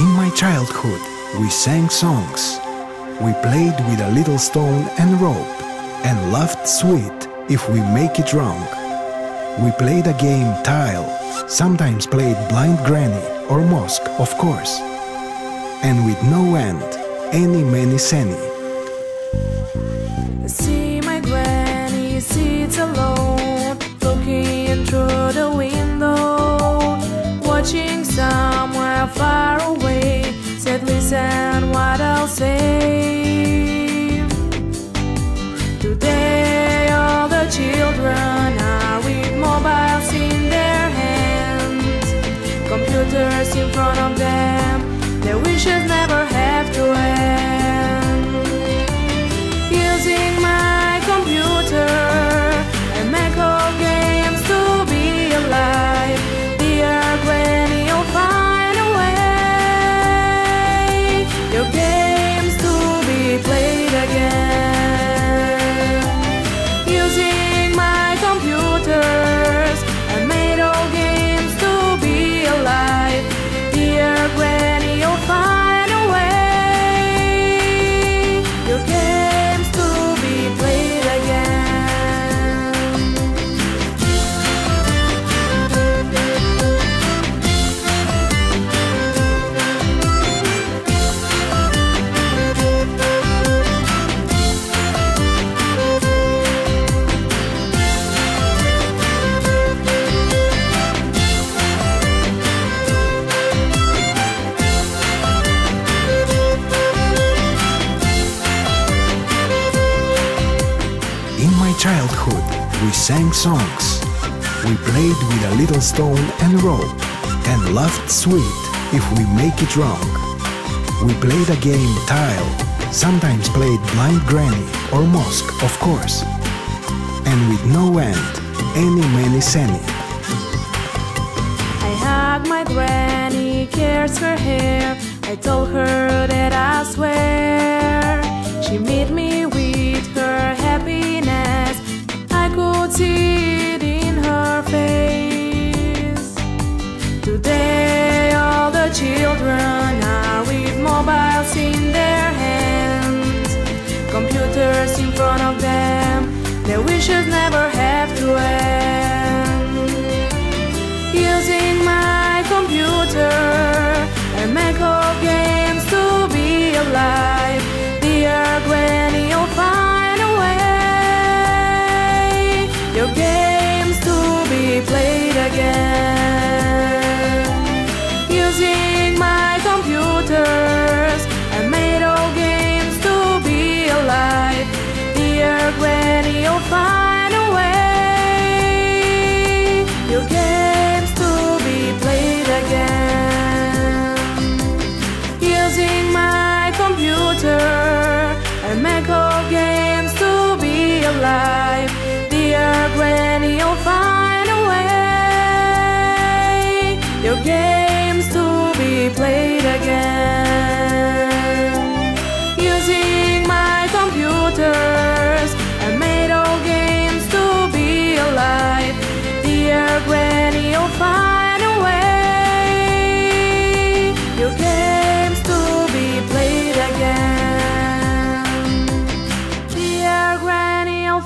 In my childhood, we sang songs. We played with a little stone and rope and laughed sweet if we make it wrong. We played a game tile, sometimes played blind granny or mosque, of course. And with no end, any many sany. See my granny sits alone, looking through the window, watching somewhere far. Listen what I'll say. Today, all the children are with mobiles in their hands, computers in front of them. Their wishes never have childhood, we sang songs. We played with a little stone and rope and laughed sweet if we make it wrong. We played a game tile, sometimes played blind granny or mosque, of course. And with no end, any many sany. I hug my granny, cares her hair. I told her that I games to be alive. Dear Granny, you'll find a way. Your games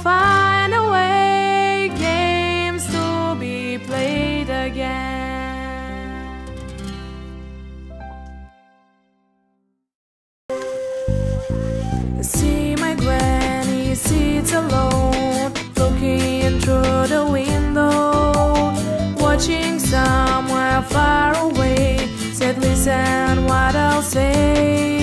Find a way. Games to be played again. See my granny sits alone, looking through the window, watching somewhere far away. Said, listen what I'll say.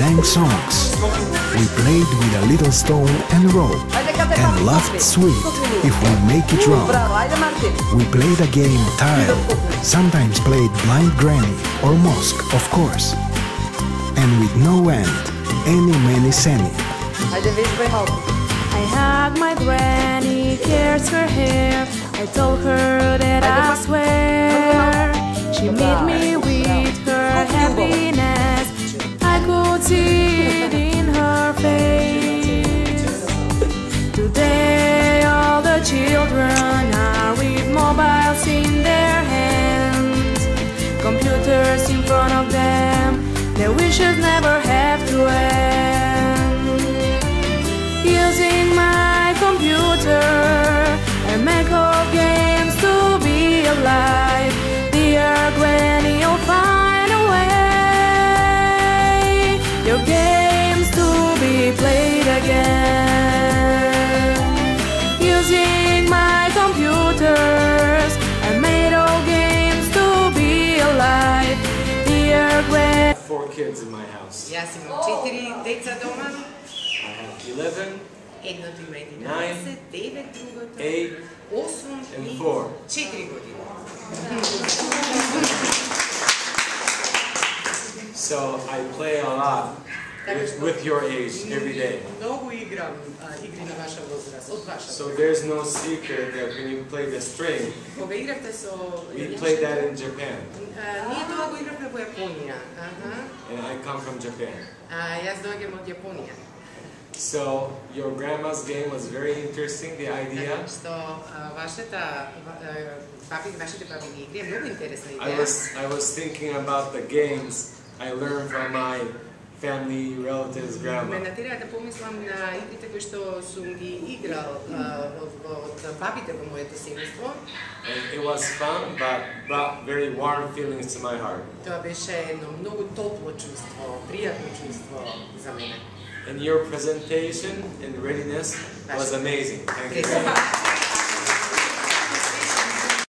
Sang songs. We played with a little stone and rope and laughed sweet if we make it wrong. We played a game tile, sometimes played blind granny or mosque, of course. And with no end, any many halku. I hug my granny, cares her hair. I told her that I swear she made me with her happiness. In her face. Today, all the children are with mobiles in their hands, computers in front of them. Their wishes never have to end kids in my house. Ja sam imam četiri deca doma, I have 11, jedno od ima 11, Nine. devet, drugo to 8, osam and four. četiri godine. so I play a lot with, with your age every day. Mnogo igram a, igri na vaša uzrast, od vaša. So there's no secret that when you play the string, Koga igrate so... we play that in Japan, nije to ako igrate u Japonija. And I come from Japan. A, ja dođem od Japonija. So your grandma's game was very interesting, the idea. Što a, vaše ta, va, a, papi, vaše papi igre mnogo interesna I was I was thinking about the games I learned from my family relatives' Me grandma. natira da pomislim na igrite koje što su mi igral a, od, od babite po moje desinstvo. And it was fun, but brought very warm feelings to my heart. To беше едно многу топло чувство, пријатно чувство за мене. And your presentation and readiness was amazing. Thank you. very much. Прекрасно.